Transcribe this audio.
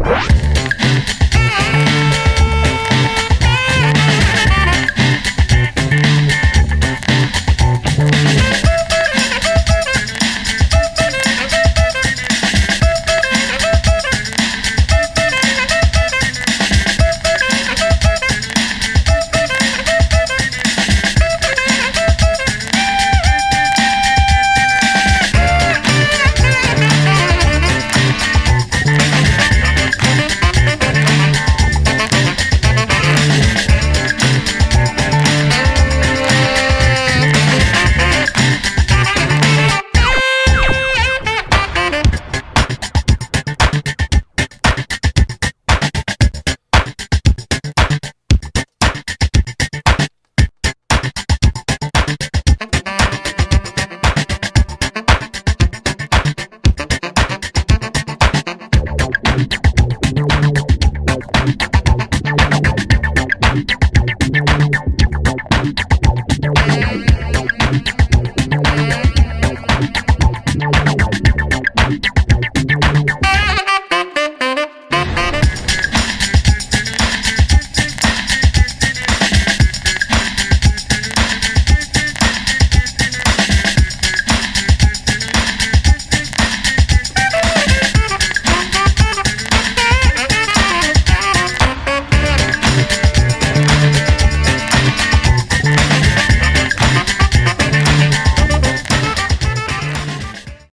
What?